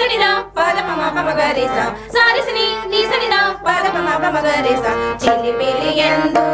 సనిదా పాద పమ పమ గరేస సారిసిని నీ పాద పమ పమ గరేస చిల్లి పిల్లి ఎందు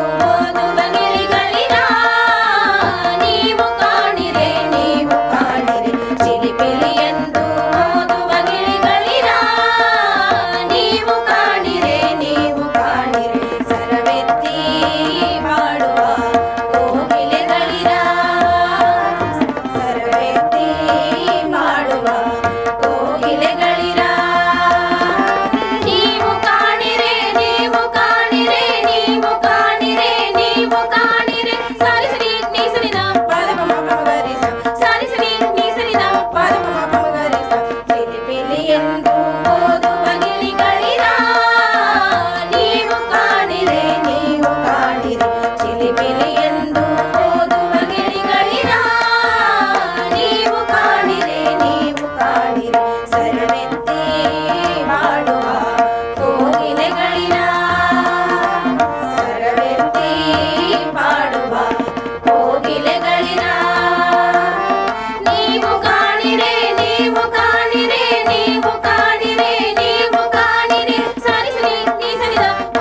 안녕